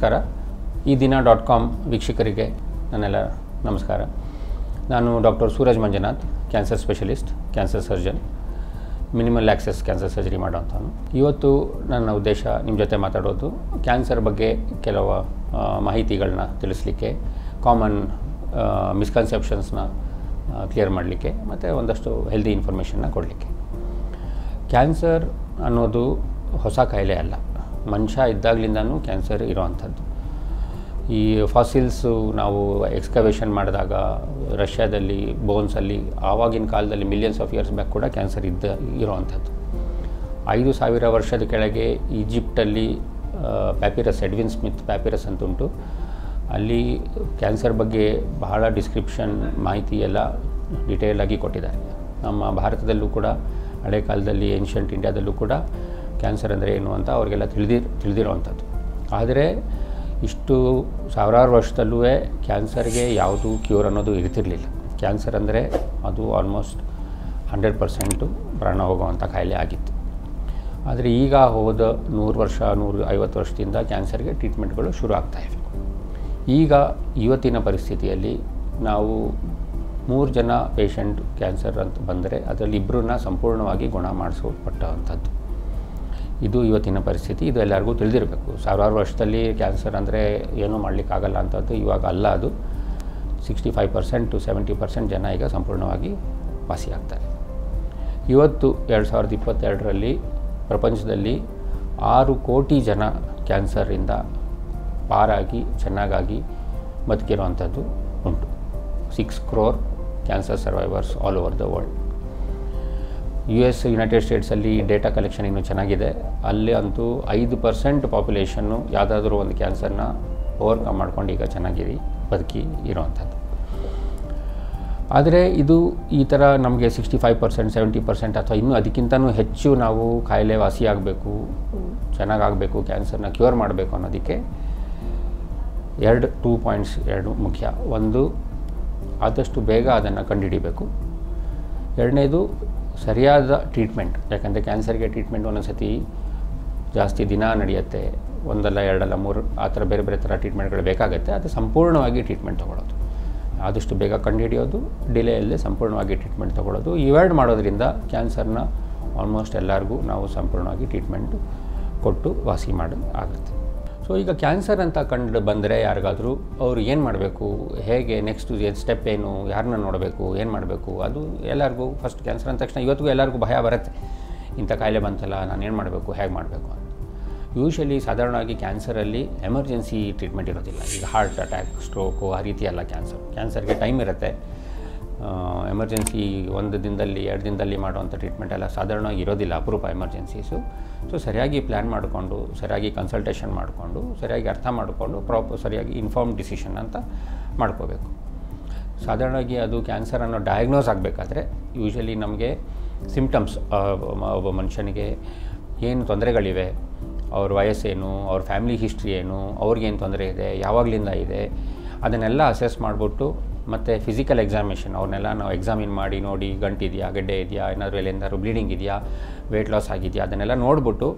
ನಮಸ್ಕಾರ. ಈ ದಿನ ಡಾಟ್ ಕಾಮ್ ವೀಕ್ಷಕರಿಗೆ ನನ್ನೆಲ್ಲ ನಮಸ್ಕಾರ. ನಾನು doctor Suraj Manjunath, cancer specialist, cancer surgeon, minimal access cancer surgery ಮಾಡೋಂಥವ್ನು ಇವತ್ತು ನನ್ನ ಉದ್ದೇಶ ನಿಮ್ಮ ಜೊತೆ ಮಾತಾಡೋದು. ಕ್ಯಾನ್ಸರ್ ಬಗ್ಗೆ ಕೆಲವು ಮಾಹಿತಿಗಳನ್ನ ತಿಳಿಸ್ಲಿಕ್ಕೆ, ಕಾಮನ್ ಮಿಸ್ಕನ್ಸೆಪ್ಷನ್ಸ್ನ ಕ್ಲಿಯರ್ ಮಾಡಲಿಕ್ಕೆ ಮತ್ತು ಒಂದಷ್ಟು ಹೆಲ್ದಿ ಇನ್ಫಾರ್ಮೇಷನ್ನ ಕೊಡಲಿಕ್ಕೆ. ಕ್ಯಾನ್ಸರ್ ಅನ್ನೋದು ಹೊಸ ಕಾಯಿಲೆ ಅಲ್ಲ. ಮನುಷ್ಯ ಇದ್ದಾಗಲಿಂದನೂ ಕ್ಯಾನ್ಸರ್ ಇರೋವಂಥದ್ದು. ಈ ಫಾಸಿಲ್ಸು ನಾವು ಎಕ್ಸ್ಕವೇಷನ್ ಮಾಡಿದಾಗ ರಷ್ಯಾದಲ್ಲಿ, ಬೋನ್ಸಲ್ಲಿ, ಆವಾಗಿನ ಕಾಲದಲ್ಲಿ ಮಿಲಿಯನ್ಸ್ ಆಫ್ ಇಯರ್ಸ್ ಬ್ಯಾಕ್ ಕೂಡ ಕ್ಯಾನ್ಸರ್ ಇದ್ದ, ಇರೋವಂಥದ್ದು. ಐದು ಸಾವಿರ ವರ್ಷದ ಕೆಳಗೆ ಈಜಿಪ್ಟಲ್ಲಿ ಪ್ಯಾಪಿರಸ್ ಎಡ್ವಿನ್ ಸ್ಮಿತ್ ಪ್ಯಾಪಿರಸ್ ಅಂತ ಉಂಟು ಅಲ್ಲಿ ಕ್ಯಾನ್ಸರ್ ಬಗ್ಗೆ ಬಹಳ ಡಿಸ್ಕ್ರಿಪ್ಷನ್, ಮಾಹಿತಿ ಎಲ್ಲ ಡಿಟೇಲಾಗಿ ಕೊಟ್ಟಿದ್ದಾರೆ. ನಮ್ಮ ಭಾರತದಲ್ಲೂ ಕೂಡ, ಹಳೆ ಕಾಲದಲ್ಲಿ ಏನ್ಷಂಟ್ ಇಂಡಿಯಾದಲ್ಲೂ ಕೂಡ ಕ್ಯಾನ್ಸರ್ ಅಂದರೆ ಏನು ಅಂತ ಅವರಿಗೆಲ್ಲ ತಿಳಿದಿ, ತಿಳಿದಿರೋವಂಥದ್ದು. ಆದರೆ ಇಷ್ಟು ಸಾವಿರಾರು ವರ್ಷದಲ್ಲೂ ಕ್ಯಾನ್ಸರ್ಗೆ ಯಾವುದು ಕ್ಯೂರ್ ಅನ್ನೋದು ಇರ್ತಿರಲಿಲ್ಲ. ಕ್ಯಾನ್ಸರ್ ಅಂದರೆ ಅದು ಆಲ್ಮೋಸ್ಟ್ ಹಂಡ್ರೆಡ್ ಪರ್ಸೆಂಟು ಪ್ರಾಣ ಹೋಗುವಂಥ ಕಾಯಿಲೆ ಆಗಿತ್ತು. ಆದರೆ ಈಗ ಹೋದ ನೂರು ವರ್ಷ, ನೂರು ಐವತ್ತು ವರ್ಷದಿಂದ ಕ್ಯಾನ್ಸರ್ಗೆ ಟ್ರೀಟ್ಮೆಂಟ್ಗಳು ಶುರು ಆಗ್ತಾ ಇವೆ. ಈಗ ಇವತ್ತಿನ ಪರಿಸ್ಥಿತಿಯಲ್ಲಿ ನಾವು ಮೂರು ಜನ ಪೇಷಂಟ್ ಕ್ಯಾನ್ಸರ್ ಅಂತ ಬಂದರೆ ಅದರಲ್ಲಿ ಇಬ್ಬರನ್ನ ಸಂಪೂರ್ಣವಾಗಿ ಗುಣ ಮಾಡಿಸಲ್ಪಟ್ಟಂಥದ್ದು ಇದು ಇವತ್ತಿನ ಪರಿಸ್ಥಿತಿ, ಇದು ಎಲ್ಲರಿಗೂ ತಿಳಿದಿರಬೇಕು. ಸಾವಿರಾರು ವರ್ಷದಲ್ಲಿ ಕ್ಯಾನ್ಸರ್ ಅಂದರೆ ಏನೂ ಮಾಡಲಿಕ್ಕಾಗಲ್ಲ ಅಂಥದ್ದು ಇವಾಗ ಅಲ್ಲ ಅದು. Sixty five percent to seventy percent ಜನ ಈಗ ಸಂಪೂರ್ಣವಾಗಿ ವಾಸಿಯಾಗ್ತಾರೆ. ಇವತ್ತು ಎರಡು ಸಾವಿರದ ಇಪ್ಪತ್ತೆರಡರಲ್ಲಿ ಪ್ರಪಂಚದಲ್ಲಿ ಆರು ಕೋಟಿ ಜನ ಕ್ಯಾನ್ಸರಿಂದ ಪಾರಾಗಿ, ಚೆನ್ನಾಗಾಗಿ ಬದುಕಿರುವಂಥದ್ದು ಉಂಟು. Six crore cancer survivors all over the world. U S United ಸ್ಟೇಟ್ಸಲ್ಲಿ data collection ಇನ್ನೂ ಚೆನ್ನಾಗಿದೆ. ಅಲ್ಲಿ ಅಂತೂ ಐದು ಪರ್ಸೆಂಟ್ ಪಾಪ್ಯುಲೇಷನ್ನು ಯಾವುದಾದ್ರೂ ಒಂದು ಕ್ಯಾನ್ಸರ್ನ ಓವರ್ಕಮ್ ಮಾಡ್ಕೊಂಡು ಈಗ ಚೆನ್ನಾಗಿರಿ, ಬದುಕಿ ಇರೋವಂಥದ್ದು. ಆದರೆ ಇದು ಈ ಥರ ನಮಗೆ sixty five percent seventy percent ಅಥವಾ ಇನ್ನೂ ಅದಕ್ಕಿಂತನೂ ಹೆಚ್ಚು ನಾವು ಕಾಯಿಲೆ ವಾಸಿಯಾಗಬೇಕು ಚೆನ್ನಾಗಾಗಬೇಕು ಕ್ಯಾನ್ಸರ್ನ ಕ್ಯೂರ್ ಮಾಡಬೇಕು ಅನ್ನೋದಕ್ಕೆ ಎರಡು ಟೂ ಪಾಯಿಂಟ್ಸ್ ಎರಡು ಮುಖ್ಯ. ಒಂದು, ಆದಷ್ಟು ಬೇಗ ಅದನ್ನು ಕಂಡುಹಿಡಿಬೇಕು. ಎರಡನೇದು ಸರಿಯಾದ ಟ್ರೀಟ್ಮೆಂಟ್ ಯಾಕಂದರೆ ಕ್ಯಾನ್ಸರ್ಗೆ ಟ್ರೀಟ್ಮೆಂಟ್ ಒಂದೊಂದು ಸತಿ ಜಾಸ್ತಿ ದಿನ ನಡೆಯುತ್ತೆ, ಒಂದಲ್ಲ ಎರಡಲ್ಲ ಮೂರು, ಆ ಥರ ಬೇರೆ ಬೇರೆ ಥರ ಟ್ರೀಟ್ಮೆಂಟ್ಗಳು ಬೇಕಾಗುತ್ತೆ, ಅದು ಸಂಪೂರ್ಣವಾಗಿ ಟ್ರೀಟ್ಮೆಂಟ್ ತೊಗೊಳ್ಳೋದು. ಆದಷ್ಟು ಬೇಗ ಕಂಡುಹಿಡಿಯೋದು ಡಿಲೇ ಇಲ್ಲದೆ ಸಂಪೂರ್ಣವಾಗಿ ಟ್ರೀಟ್ಮೆಂಟ್ ತೊಗೊಳ್ಳೋದು ಇವೆರಡು ಮಾಡೋದ್ರಿಂದ ಕ್ಯಾನ್ಸರ್ನ ಆಲ್ಮೋಸ್ಟ್ ಎಲ್ಲರಿಗೂ ನಾವು ಸಂಪೂರ್ಣವಾಗಿ ಟ್ರೀಟ್ಮೆಂಟ್ ಕೊಟ್ಟು ವಾಸಿ ಮಾಡೋದು ಆಗುತ್ತೆ. ಸೊ ಈಗ ಕ್ಯಾನ್ಸರ್ ಅಂತ ಕಂಡು ಬಂದರೆ ಯಾರಿಗಾದರೂ ಅವರು ಏನು ಮಾಡಬೇಕು? ಹೇಗೆ ನೆಕ್ಸ್ಟ್ ಏನು ಸ್ಟೆಪ್ ಏನು? ಯಾರನ್ನ ನೋಡಬೇಕು? ಏನು ಮಾಡಬೇಕು? ಅದು ಎಲ್ಲರಿಗೂ ಫಸ್ಟ್ ಕ್ಯಾನ್ಸರ್ ಅಂದ ತಕ್ಷಣ ಇವತ್ತಿಗೂ ಎಲ್ಲರಿಗೂ ಭಯ ಬರುತ್ತೆ. ಇಂಥ ಕಾಯಿಲೆ ಬಂತಲ್ಲ, ನಾನು ಏನು ಮಾಡಬೇಕು? ಹೇಗೆ ಮಾಡಬೇಕು ಅಂತ. ಯೂಶ್ವಲಿ ಸಾಧಾರಣವಾಗಿ ಕ್ಯಾನ್ಸರಲ್ಲಿ ಎಮರ್ಜೆನ್ಸಿ ಟ್ರೀಟ್ಮೆಂಟ್ ಇರೋದಿಲ್ಲ. ಈಗ ಹಾರ್ಟ್ ಅಟ್ಯಾಕ್ ಸ್ಟ್ರೋಕು ಆ ರೀತಿ ಎಲ್ಲ ಕ್ಯಾನ್ಸರ್ ಕ್ಯಾನ್ಸರ್ಗೆ ಟೈಮ್ ಇರುತ್ತೆ. ಎಮರ್ಜೆನ್ಸಿ ಒಂದು ದಿನದಲ್ಲಿ, ಎರಡು ದಿನದಲ್ಲಿ ಮಾಡುವಂಥ ಟ್ರೀಟ್ಮೆಂಟ್ ಎಲ್ಲ ಸಾಧಾರಣವಾಗಿ ಇರೋದಿಲ್ಲ, ಅಪರೂಪ ಎಮರ್ಜೆನ್ಸೀಸು ಸೊ ಸರಿಯಾಗಿ ಪ್ಲ್ಯಾನ್ ಮಾಡಿಕೊಂಡು, ಸರಿಯಾಗಿ ಕನ್ಸಲ್ಟೇಷನ್ ಮಾಡಿಕೊಂಡು, ಸರಿಯಾಗಿ ಅರ್ಥ ಮಾಡಿಕೊಂಡು ಪ್ರಾಪ್ ಸರಿಯಾಗಿ ಇನ್ಫಾರ್ಮ್ ಡಿಸಿಷನ್ ಅಂತ ಮಾಡ್ಕೋಬೇಕು. ಸಾಧಾರಣವಾಗಿ ಅದು ಕ್ಯಾನ್ಸರ್ ಅನ್ನೋ ಡಯಾಗ್ನೋಸ್ ಆಗಬೇಕಾದ್ರೆ ಯೂಶ್ವಲಿ ನಮಗೆ ಸಿಂಪ್ಟಮ್ಸ್ ಒಬ್ಬ ಮನುಷ್ಯನಿಗೆ ಏನು ತೊಂದರೆಗಳಿವೆ, ಅವ್ರ ವಯಸ್ಸೇನು ಅವ್ರ ಫ್ಯಾಮಿಲಿ ಹಿಸ್ಟ್ರಿ ಏನು ಅವ್ರಿಗೇನು ತೊಂದರೆ ಇದೆ, ಯಾವಾಗಲಿಂದ ಇದೆ, ಅದನ್ನೆಲ್ಲ ಅಸೆಸ್ ಮಾಡಿಬಿಟ್ಟು ಮತ್ತು ಫಿಸಿಕಲ್ ಎಕ್ಸಾಮಿನೇಷನ್ ಅವ್ರನ್ನೆಲ್ಲ ನಾವು ಎಕ್ಸಾಮಿನ್ ಮಾಡಿ, ನೋಡಿ, ಗಂಟಿದೆಯಾ, ಗಡ್ಡೆ ಇದೆಯಾ, ಏನಾದರೂ ಎಲ್ಲಿಂದಾದ್ರು ಬ್ಲೀಡಿಂಗ್ ಇದೆಯಾ ವೆಯ್ಟ್ ಲಾಸ್ ಆಗಿದೆಯಾ, ಅದನ್ನೆಲ್ಲ ನೋಡಿಬಿಟ್ಟು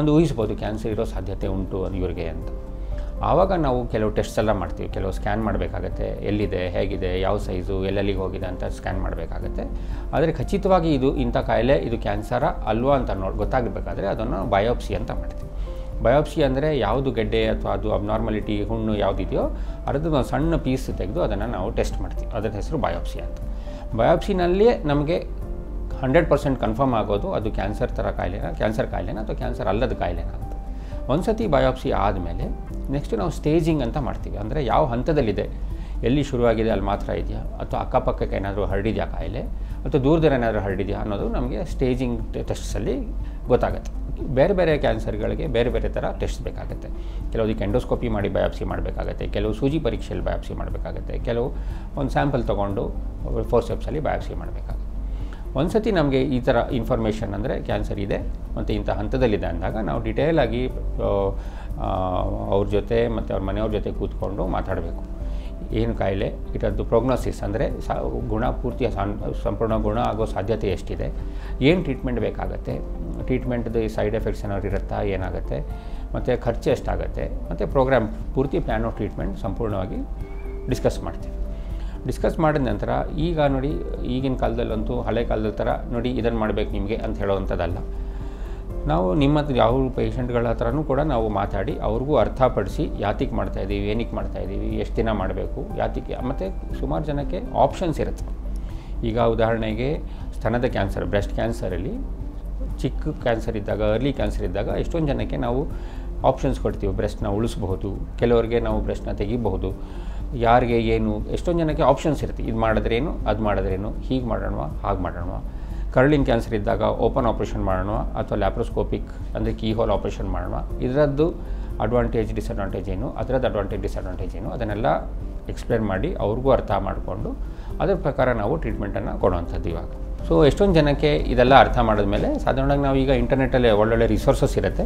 ಒಂದು ಊಹಿಸ್ಬೋದು ಕ್ಯಾನ್ಸರ್ ಇರೋ ಸಾಧ್ಯತೆ ಉಂಟು ಇವ್ರಿಗೆ ಅಂತ. ಆವಾಗ ನಾವು ಕೆಲವು ಟೆಸ್ಟ್ ಎಲ್ಲ ಮಾಡ್ತೀವಿ. ಕೆಲವು ಸ್ಕ್ಯಾನ್ ಮಾಡಬೇಕಾಗತ್ತೆ. ಎಲ್ಲಿದೆ, ಹೇಗಿದೆ, ಯಾವ ಸೈಜು ಎಲ್ಲೆಲ್ಲಿಗೆ ಹೋಗಿದೆ ಅಂತ ಸ್ಕ್ಯಾನ್ ಮಾಡಬೇಕಾಗತ್ತೆ. ಆದರೆ ಖಚಿತವಾಗಿ ಇದು ಇಂಥ ಕಾಯಿಲೆ, ಇದು ಕ್ಯಾನ್ಸರ ಅಲ್ವಾ ಅಂತ ನೋಡಿ, ಗೊತ್ತಾಗಬೇಕಾದ್ರೆ ಅದನ್ನು ಬಯೋಪ್ಸಿ ಅಂತ ಮಾಡ್ತೀವಿ. ಬಯೋಪ್ಸಿ ಅಂದರೆ ಯಾವುದು ಗೆಡ್ಡೆ ಅಥವಾ ಅದು ಅಬ್ನಾರ್ಮಲಿಟಿ ಹುಣ್ಣು ಯಾವುದಿದೆಯೋ, ಅದರದ್ದು ಒಂದು ಸಣ್ಣ ಪೀಸ್ ತೆಗೆದು ಅದನ್ನು ನಾವು ಟೆಸ್ಟ್ ಮಾಡ್ತೀವಿ. ಅದರ ಹೆಸರು ಬಯೋಪ್ಸಿ ಅಂತ. ಬಯೋಪ್ಸಿನಲ್ಲಿಯೇ ನಮಗೆ ಹಂಡ್ರೆಡ್ ಪರ್ಸೆಂಟ್ ಕನ್ಫರ್ಮ್ ಆಗೋದು ಅದು ಕ್ಯಾನ್ಸರ್ ಥರ ಕಾಯಿಲೆನ ಕ್ಯಾನ್ಸರ್ ಕಾಯಿಲೆನ ಅಥವಾ ಕ್ಯಾನ್ಸರ್ ಅಲ್ಲದ ಕಾಯಿಲೆನ ಅಂತ. ಒಂದು ಸತಿ ಬಯೋಪ್ಸಿ ಆದಮೇಲೆ ನೆಕ್ಸ್ಟ್ ನಾವು ಸ್ಟೇಜಿಂಗ್ ಅಂತ ಮಾಡ್ತೀವಿ. ಅಂದರೆ ಯಾವ ಹಂತದಲ್ಲಿದೆ? ಎಲ್ಲಿ ಶುರುವಾಗಿದೆ, ಅಲ್ಲಿ ಮಾತ್ರ ಇದೆಯಾ? ಅಥವಾ ಅಕ್ಕಪಕ್ಕಕ್ಕೆ ಏನಾದರೂ ಹರಡಿದೆಯಾ ಕಾಯಿಲೆ? ಅಥವಾ ದೂರದಲ್ಲಿ ಏನಾದರೂ ಹರಡಿದೆಯಾ ಅನ್ನೋದು ನಮಗೆ ಸ್ಟೇಜಿಂಗ್ ಟೆಸ್ಟ್ಸಲ್ಲಿ ಗೊತ್ತಾಗುತ್ತೆ. ಬೇರೆ ಬೇರೆ ಕ್ಯಾನ್ಸರ್ಗಳಿಗೆ ಬೇರೆ ಬೇರೆ ಥರ ಟೆಸ್ಟ್ ಬೇಕಾಗುತ್ತೆ. ಕೆಲವುದಕ್ಕೆ ಎಂಡೋಸ್ಕೋಪಿ ಮಾಡಿ ಬಯಾಪ್ಸಿ ಮಾಡಬೇಕಾಗತ್ತೆ, ಕೆಲವು ಸೂಜಿ ಪರೀಕ್ಷೆಯಲ್ಲಿ ಬಯಾಪ್ಸಿ ಮಾಡಬೇಕಾಗತ್ತೆ, ಕೆಲವು ಒಂದು ಸ್ಯಾಂಪಲ್ ತೊಗೊಂಡು ಫೋರ್ಸೆಪ್ಸಲ್ಲಿ ಬಯಾಪ್ಸಿ ಮಾಡಬೇಕಾಗುತ್ತೆ. ಒಂದು ಸತಿ ನಮಗೆ ಈ ಥರ ಇನ್ಫಾರ್ಮೇಷನ್ ಅಂದರೆ ಕ್ಯಾನ್ಸರ್ ಇದೆ, ಮತ್ತು ಇಂಥ ಹಂತದಲ್ಲಿದೆ ಅಂದಾಗ ನಾವು ಡಿಟೇಲಾಗಿ ಅವ್ರ ಜೊತೆ ಮತ್ತು ಅವ್ರ ಮನೆಯವ್ರ ಜೊತೆ ಕೂತ್ಕೊಂಡು ಮಾತಾಡಬೇಕು. ಏನು ಕಾಯಿಲೆ? ಇದರದ್ದು ಪ್ರೋಗ್ನೋಸಿಸ್ ಅಂದರೆ ಸಾ, ಗುಣ ಪೂರ್ತಿ ಸಂಪೂರ್ಣ ಗುಣ ಆಗೋ ಸಾಧ್ಯತೆ ಎಷ್ಟಿದೆ? ಏನು ಟ್ರೀಟ್ಮೆಂಟ್ ಬೇಕಾಗತ್ತೆ? ಟ್ರೀಟ್ಮೆಂಟ್ದು ಸೈಡ್ ಎಫೆಕ್ಟ್ಸ್ ಏನಾದ್ರು ಇರುತ್ತಾ, ಏನಾಗುತ್ತೆ? ಮತ್ತು ಖರ್ಚು ಎಷ್ಟಾಗುತ್ತೆ? ಮತ್ತು ಪ್ರೋಗ್ರಾಮ್ ಪೂರ್ತಿ ಪ್ಲ್ಯಾನ್ ಆಫ್ ಟ್ರೀಟ್ಮೆಂಟ್ ಸಂಪೂರ್ಣವಾಗಿ ಡಿಸ್ಕಸ್ ಮಾಡ್ತೀವಿ. ಡಿಸ್ಕಸ್ ಮಾಡಿದ ನಂತರ ಈಗ ನೋಡಿ, ಈಗಿನ ಕಾಲದಲ್ಲಂತೂ ಹಳೆ ಕಾಲದ ಥರ ನೋಡಿ ಇದನ್ನು ಮಾಡಬೇಕು ನಿಮಗೆ ಅಂತ ಹೇಳೋವಂಥದ್ದಲ್ಲ. ನಾವು ನಿಮ್ಮ ಯಾವ ಪೇಷಂಟ್ಗಳ ಹತ್ರನೂ ಕೂಡ ನಾವು ಮಾತಾಡಿ, ಅವ್ರಿಗೂ ಅರ್ಥಪಡಿಸಿ ಯಾತಿಗೆ ಮಾಡ್ತಾಯಿದ್ದೀವಿ ಏನಕ್ಕೆ ಮಾಡ್ತಾಯಿದ್ದೀವಿ ಎಷ್ಟು ದಿನ ಮಾಡಬೇಕು ಯಾತಿಗೆ ಮತ್ತು ಸುಮಾರು ಜನಕ್ಕೆ ಆಪ್ಷನ್ಸ್ ಇರುತ್ತೆ. ಈಗ ಉದಾಹರಣೆಗೆ ಸ್ತನದ ಕ್ಯಾನ್ಸರ್ ಬ್ರೆಸ್ಟ್ ಕ್ಯಾನ್ಸರಲ್ಲಿ ಚಿಕ್ಕ ಕ್ಯಾನ್ಸರ್ ಇದ್ದಾಗ ಅರ್ಲಿ ಕ್ಯಾನ್ಸರ್ ಇದ್ದಾಗ ಎಷ್ಟೊಂದು ಜನಕ್ಕೆ ನಾವು ಆಪ್ಷನ್ಸ್ ಕೊಡ್ತೀವಿ. ಬ್ರೆಸ್ಟ್ನ ಉಳಿಸ್ಬಹುದು, ಕೆಲವರಿಗೆ ನಾವು ಬ್ರೆಸ್ಟ್ನ ತೆಗಿಬಹುದು. ಯಾರಿಗೆ ಏನು, ಎಷ್ಟೊಂದು ಜನಕ್ಕೆ ಆಪ್ಷನ್ಸ್ ಇರುತ್ತೆ. ಇದು ಮಾಡಿದ್ರೇನು ಅದು ಮಾಡಿದ್ರೇನು ಹೀಗೆ ಮಾಡೋಣ ಹಾಗೆ ಮಾಡೋಣ ಕರ್ಳಿನ್ ಕ್ಯಾನ್ಸರ್ ಇದ್ದಾಗ ಓಪನ್ ಆಪ್ರೇಷನ್ ಮಾಡೋಣ ಅಥವಾ ಲ್ಯಾಪ್ರೋಸ್ಕೋಪಿಕ್ ಅಂದರೆ ಕೀ ಹೋಲ್ ಆಪ್ರೇಷನ್ ಮಾಡೋಣ ಇದರದ್ದು ಅಡ್ವಾಂಟೇಜ್ ಡಿಸ್ಅಡ್ವಾಂಟೇಜ್ ಏನು, ಅದರದ್ದು ಅಡ್ವಾಂಟೇಜ್ ಡಿಸ್ಅಡ್ವಾಂಟೇಜ್ ಏನು, ಅದನ್ನೆಲ್ಲ ಎಕ್ಸ್ಪ್ಲೇನ್ ಮಾಡಿ ಅವ್ರಿಗೂ ಅರ್ಥ ಮಾಡಿಕೊಂಡು ಅದರ ಪ್ರಕಾರ ನಾವು ಟ್ರೀಟ್ಮೆಂಟನ್ನು ಕೊಡುವಂಥದ್ದು ಇವಾಗ. ಸೊ ಎಷ್ಟೊಂದು ಜನಕ್ಕೆ ಇದೆಲ್ಲ ಅರ್ಥ ಮಾಡಿದ್ಮೇಲೆ ಸಾಧಾರಣವಾಗಿ ನಾವು ಈಗ ಇಂಟರ್ನೆಟ್ಟಲ್ಲಿ ಒಳ್ಳೊಳ್ಳೆ ರಿಸೋರ್ಸಸ್ ಇರುತ್ತೆ.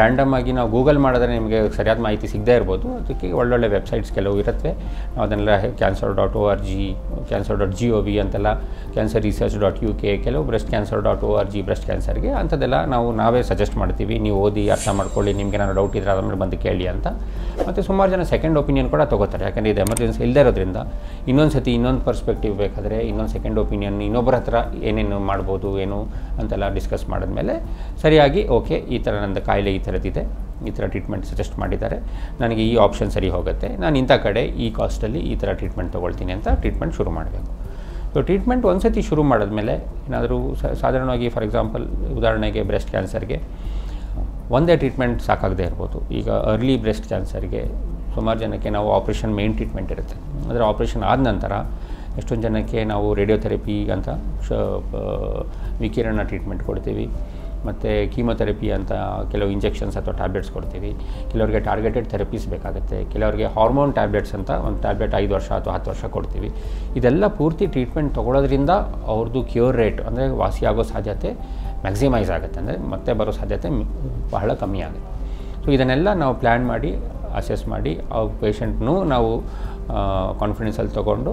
ರ್ಯಾಂಡಮ್ ಆಗಿ ನಾವು ಗೂಗಲ್ ಮಾಡಿದ್ರೆ ನಿಮಗೆ ಸರಿಯಾದ ಮಾಹಿತಿ ಸಿಗದೇ ಇರ್ಬೋದು. ಅದಕ್ಕೆ ಒಳ್ಳೊಳ್ಳೆ ವೆಬ್ಸೈಟ್ಸ್ ಕೆಲವು ಇರುತ್ತೆ. ನಾವು ಅದನ್ನೆಲ್ಲ cancer dot O R G cancer dot G O V ಅಂತೆಲ್ಲ cancer research dot U K ಕೆಲವು breast cancer dot O R G breast ಕ್ಯಾನ್ಸರ್ಗೆ ಅಂಥದ್ದೆಲ್ಲ ನಾವು ನಾವೇ ಸಜೆಸ್ಟ್ ಮಾಡ್ತೀವಿ. ನೀವು ಓದಿ, ಅರ್ಥ ಮಾಡ್ಕೊಳ್ಳಿ, ನಿಮ್ಗೆ ಏನಾದ್ರು ಡೌಟ್ ಇದ್ದರೆ ಅದ್ರ ಬಂದು ಕೇಳಿ ಅಂತ. ಮತ್ತು ಸುಮಾರು ಜನ ಸೆಕೆಂಡ್ ಒಪಿನಿಯನ್ ಕೂಡ ತೊಗೋತಾರೆ. ಯಾಕಂದರೆ ಇದು ಎಮರ್ಜೆನ್ಸಿ ಇಲ್ಲದೇ ಇರೋದ್ರಿಂದ ಇನ್ನೊಂದು ಸತಿ ಇನ್ನೊಂದು ಪರ್ಸ್ಪೆಕ್ಟಿವ್ ಬೇಕಾದರೆ ಇನ್ನೊಂದು ಸೆಕೆಂಡ್ ಒಪಿನಿಯನ್ ಇನ್ನೊಬ್ಬರ ಹತ್ರ ಏನೇನು ಮಾಡ್ಬೋದು, ಏನು ಅಂತೆಲ್ಲ ಡಿಸ್ಕಸ್ ಮಾಡಿದ್ಮೇಲೆ ಸರಿಯಾಗಿ ಓಕೆ ಈ ಥರ ನನ್ನ ಕಾಯಿಲೆ ಈ ಥರದ್ದಿದೆ, ಈ ಥರ ಟ್ರೀಟ್ಮೆಂಟ್ ಸಜೆಸ್ಟ್ ಮಾಡಿದ್ದಾರೆ, ನನಗೆ ಈ ಆಪ್ಷನ್ ಸರಿ ಹೋಗುತ್ತೆ, ನಾನು ಇಂಥ ಕಡೆ ಈ ಕಾಸ್ಟಲ್ಲಿ ಈ ಥರ ಟ್ರೀಟ್ಮೆಂಟ್ ತೊಗೊಳ್ತೀನಿ ಅಂತ ಟ್ರೀಟ್ಮೆಂಟ್ ಶುರು ಮಾಡಬೇಕು. ಸೊ ಟ್ರೀಟ್ಮೆಂಟ್ ಒಂದು ಸತಿ ಶುರು ಮಾಡಿದ್ಮೇಲೆ ಏನಾದರೂ ಸಾಧಾರಣವಾಗಿ ಫಾರ್ ಎಕ್ಸಾಂಪಲ್ ಉದಾಹರಣೆಗೆ ಬ್ರೆಸ್ಟ್ ಕ್ಯಾನ್ಸರ್ಗೆ ಒಂದೇ ಟ್ರೀಟ್ಮೆಂಟ್ ಸಾಕಾಗದೇ ಇರ್ಬೋದು. ಈಗ ಅರ್ಲಿ ಬ್ರೆಸ್ಟ್ ಕ್ಯಾನ್ಸರ್ಗೆ ಸುಮಾರು ಜನಕ್ಕೆ ನಾವು ಆಪ್ರೇಷನ್ ಮೇನ್ ಟ್ರೀಟ್ಮೆಂಟ್ ಇರುತ್ತೆ. ಅಂದರೆ ಆಪ್ರೇಷನ್ ಆದ ನಂತರ ಎಷ್ಟೊಂದು ಜನಕ್ಕೆ ನಾವು ರೇಡಿಯೋಥೆರಪಿ ಅಂತ ಶ ವಿಕಿರಣ ಟ್ರೀಟ್ಮೆಂಟ್ ಕೊಡ್ತೀವಿ. ಮತ್ತು ಕೀಮೊಥೆರಪಿ ಅಂತ ಕೆಲವು ಇಂಜೆಕ್ಷನ್ಸ್ ಅಥವಾ ಟ್ಯಾಬ್ಲೆಟ್ಸ್ ಕೊಡ್ತೀವಿ. ಕೆಲವರಿಗೆ ಟಾರ್ಗೆಟೆಡ್ ಥೆರಪೀಸ್ ಬೇಕಾಗುತ್ತೆ. ಕೆಲವರಿಗೆ ಹಾರ್ಮೋನ್ ಟ್ಯಾಬ್ಲೆಟ್ಸ್ ಅಂತ ಒಂದು ಟ್ಯಾಬ್ಲೆಟ್ ಐದು ವರ್ಷ ಅಥವಾ ಹತ್ತು ವರ್ಷ ಕೊಡ್ತೀವಿ. ಇದೆಲ್ಲ ಪೂರ್ತಿ ಟ್ರೀಟ್ಮೆಂಟ್ ತೊಗೊಳೋದ್ರಿಂದ ಅವ್ರದ್ದು ಕ್ಯೂರ್ ರೇಟ್ ಅಂದರೆ ವಾಸಿಯಾಗೋ ಸಾಧ್ಯತೆ ಮ್ಯಾಕ್ಸಿಮೈಸ್ ಆಗುತ್ತೆ. ಅಂದರೆ ಮತ್ತೆ ಬರೋ ಸಾಧ್ಯತೆ ಬಹಳ ಕಮ್ಮಿ ಆಗುತ್ತೆ. ಸೊ ಇದನ್ನೆಲ್ಲ ನಾವು ಪ್ಲ್ಯಾನ್ ಮಾಡಿ ಅಸೆಸ್ ಮಾಡಿ, ಆ ಪೇಷಂಟ್ನೂ ನಾವು ಕಾನ್ಫಿಡೆನ್ಸಲ್ಲಿ ತೊಗೊಂಡು